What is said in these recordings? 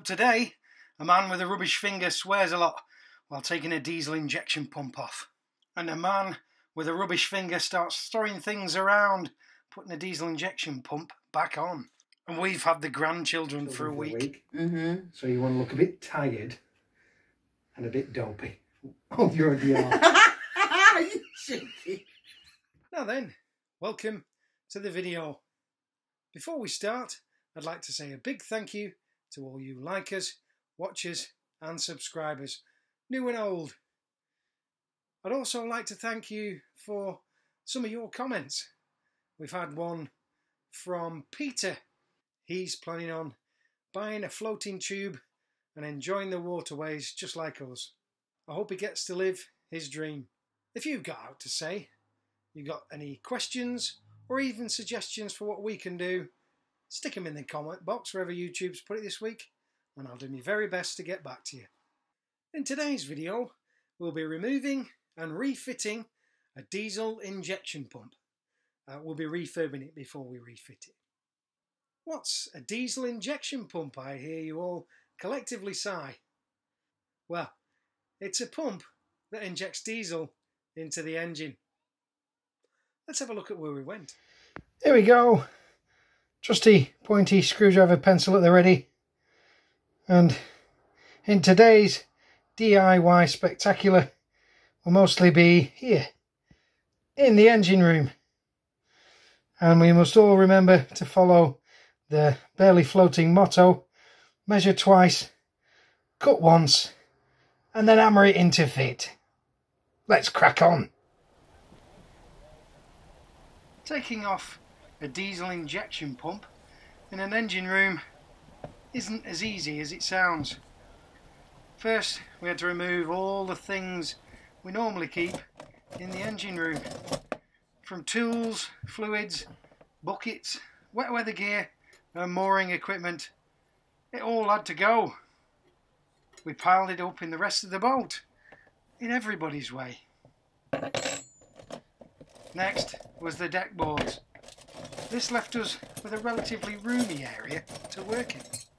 up today, a man with a rubbish finger swears a lot while taking a diesel injection pump off. And a man with a rubbish finger starts throwing things around, putting a diesel injection pump back on. And we've had the grandchildren for a week. Mm-hmm. So you want to look a bit tired and a bit dopey. Oh, you're already are. you cheeky. Now then, welcome to the video. Before we start, I'd like to say a big thank you to all you likers, watchers, and subscribers, new and old. I'd also like to thank you for some of your comments. We've had one from Peter. He's planning on buying a floating tube and enjoying the waterways just like us. I hope he gets to live his dream. If you've got out to say, you've got any questions or even suggestions for what we can do, stick them in the comment box wherever YouTube's put it this week, and I'll do my very best to get back to you. In today's video, we'll be removing and refitting a diesel injection pump. Uh, we'll be refurbing it before we refit it. What's a diesel injection pump, I hear you all collectively sigh? Well, it's a pump that injects diesel into the engine. Let's have a look at where we went. Here we go. Trusty pointy screwdriver pencil at the ready. And in today's DIY spectacular will mostly be here in the engine room. And we must all remember to follow the barely floating motto measure twice, cut once, and then hammer it into fit. Let's crack on. Taking off a diesel injection pump in an engine room isn't as easy as it sounds. First, we had to remove all the things we normally keep in the engine room. From tools, fluids, buckets, wet weather gear and mooring equipment. It all had to go. We piled it up in the rest of the boat, in everybody's way. Next was the deck boards. This left us with a relatively roomy area to work in.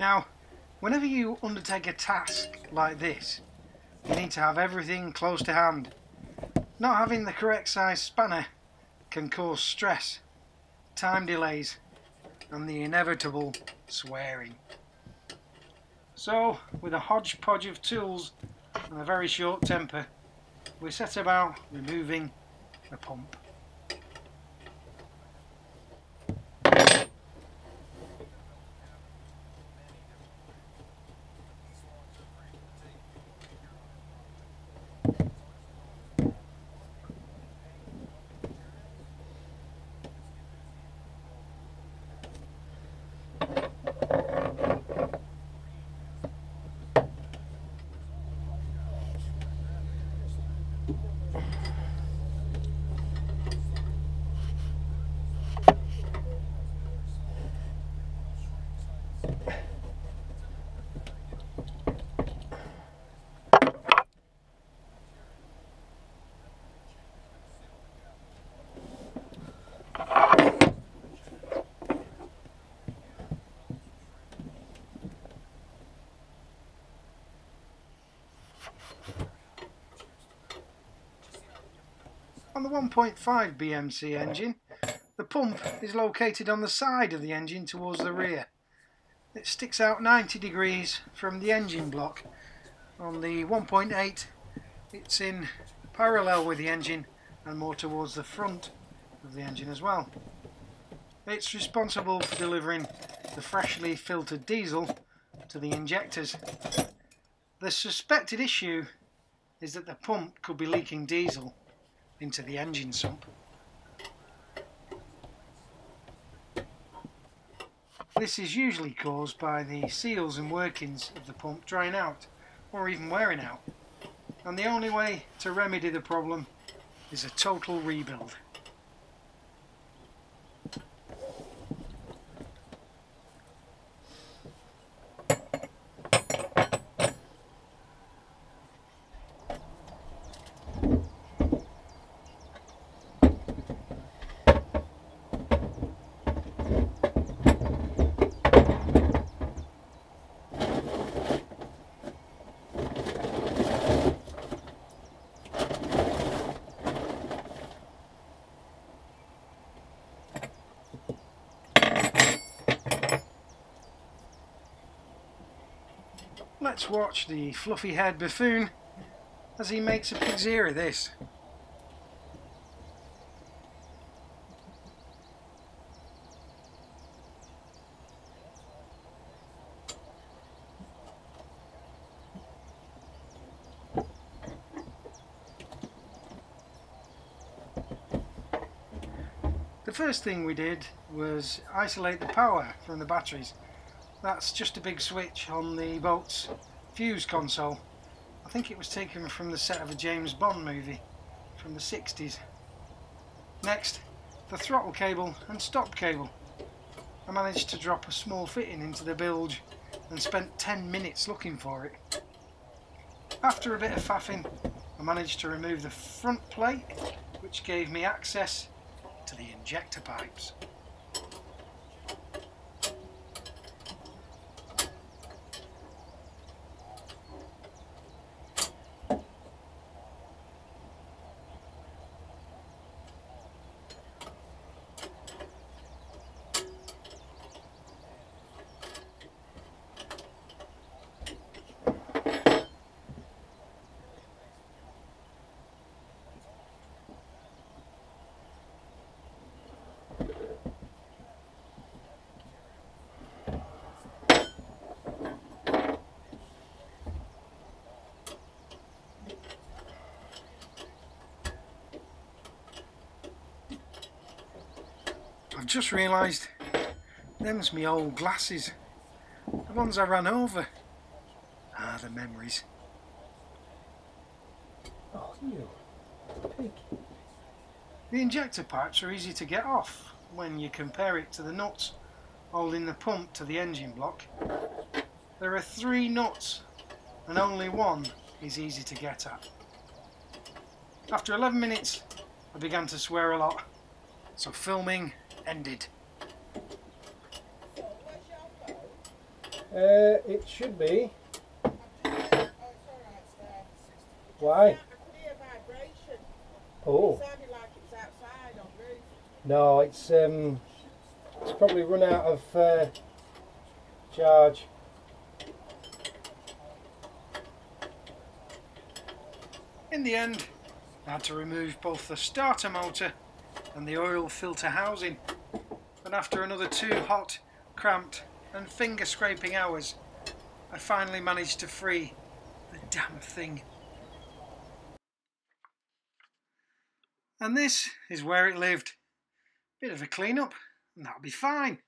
Now, whenever you undertake a task like this, you need to have everything close to hand. Not having the correct size spanner can cause stress, time delays, and the inevitable swearing. So, with a hodgepodge of tools and a very short temper, we set about removing the pump. On the 1.5 BMC engine, the pump is located on the side of the engine towards the rear. It sticks out 90 degrees from the engine block. On the 1.8 it's in parallel with the engine and more towards the front of the engine as well. It's responsible for delivering the freshly filtered diesel to the injectors. The suspected issue is that the pump could be leaking diesel into the engine sump. This is usually caused by the seals and workings of the pump drying out or even wearing out and the only way to remedy the problem is a total rebuild. Let's watch the fluffy haired buffoon as he makes a pig's ear of this. The first thing we did was isolate the power from the batteries that's just a big switch on the boat's fuse console. I think it was taken from the set of a James Bond movie from the 60s. Next, the throttle cable and stop cable. I managed to drop a small fitting into the bilge and spent 10 minutes looking for it. After a bit of faffing, I managed to remove the front plate, which gave me access to the injector pipes. Just realised them's my old glasses. The ones I ran over. Ah, the memories. Oh, you pig. The injector pipes are easy to get off when you compare it to the nuts holding the pump to the engine block. There are three nuts and only one is easy to get at. After 11 minutes I began to swear a lot, so filming ended. Uh, it should be. Why? Oh. No, it's um, it's probably run out of uh, charge. In the end, I had to remove both the starter motor and the oil filter housing. And after another two hot, cramped and finger scraping hours, I finally managed to free the damn thing. And this is where it lived. Bit of a clean up, and that'll be fine.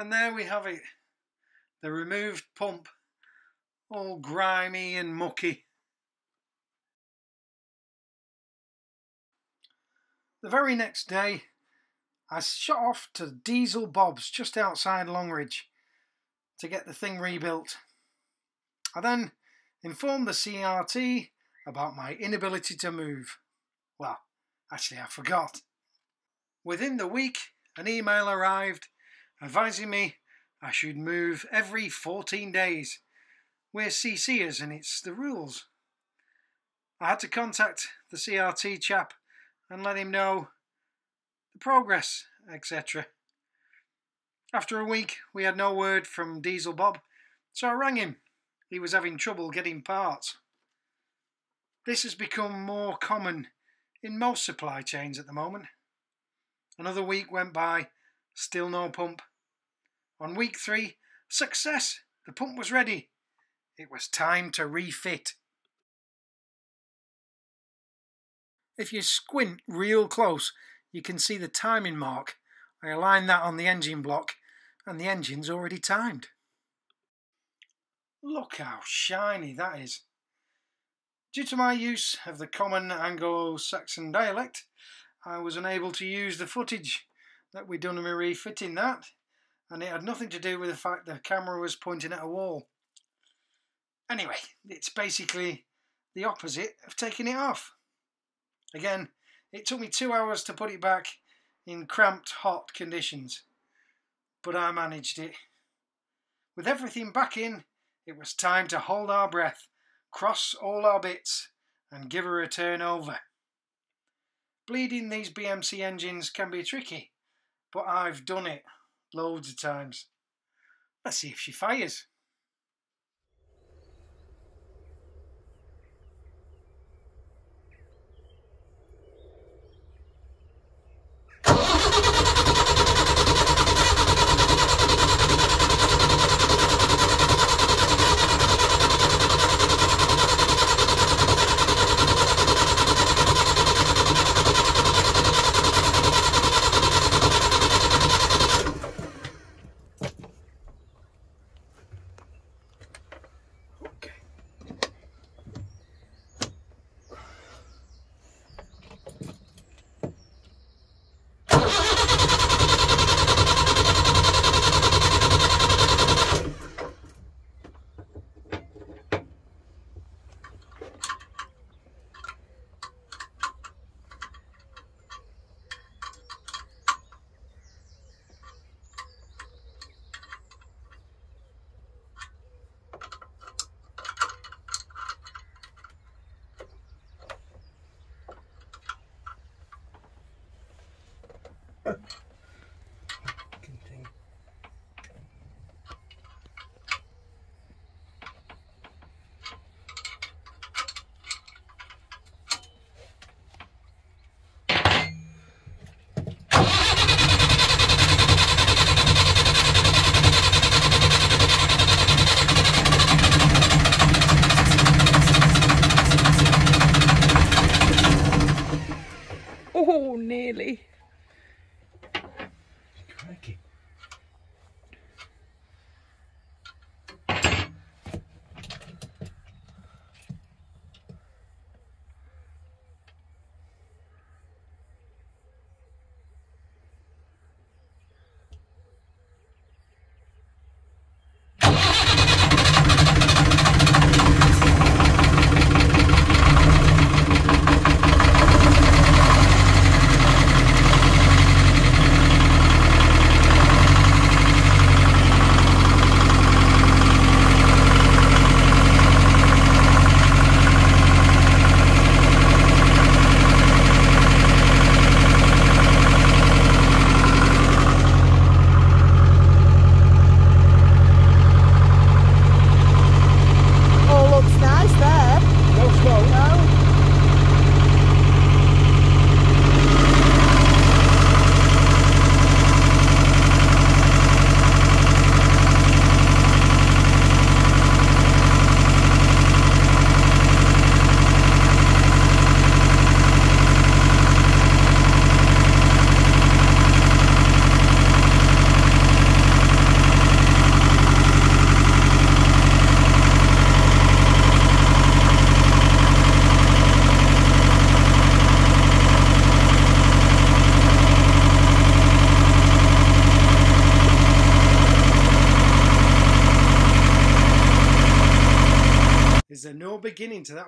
And there we have it. The removed pump, all grimy and mucky. The very next day, I shot off to Diesel Bob's just outside Longridge to get the thing rebuilt. I then informed the CRT about my inability to move. Well, actually, I forgot. Within the week, an email arrived advising me I should move every 14 days. We're CCers and it's the rules. I had to contact the CRT chap and let him know the progress, etc. After a week, we had no word from Diesel Bob, so I rang him. He was having trouble getting parts. This has become more common in most supply chains at the moment. Another week went by, still no pump. On week three, success! The pump was ready. it was time to refit. If you squint real close, you can see the timing mark. I aligned that on the engine block and the engine's already timed. Look how shiny that is. Due to my use of the common Anglo-Saxon dialect, I was unable to use the footage that we'd done in me refitting that, and it had nothing to do with the fact the camera was pointing at a wall. Anyway, it's basically the opposite of taking it off. Again, it took me two hours to put it back in cramped, hot conditions, but I managed it. With everything back in, it was time to hold our breath, cross all our bits, and give her a turn over. Bleeding these BMC engines can be tricky, but I've done it loads of times. Let's see if she fires.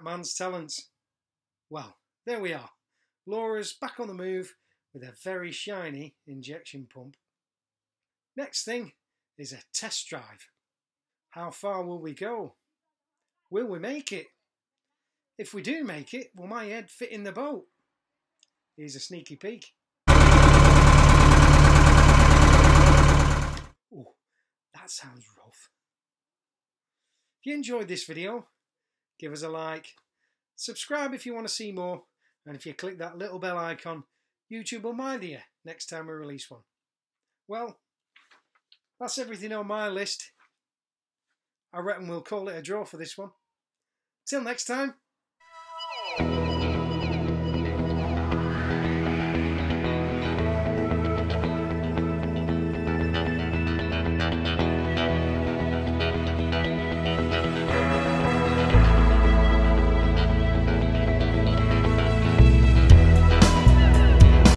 That man's talents? Well, there we are. Laura's back on the move with a very shiny injection pump. Next thing is a test drive. How far will we go? Will we make it? If we do make it, will my head fit in the boat? Here's a sneaky peek. Oh, that sounds rough. If you enjoyed this video, give us a like, subscribe if you want to see more, and if you click that little bell icon, YouTube will mind you next time we release one. Well, that's everything on my list. I reckon we'll call it a draw for this one. Till next time.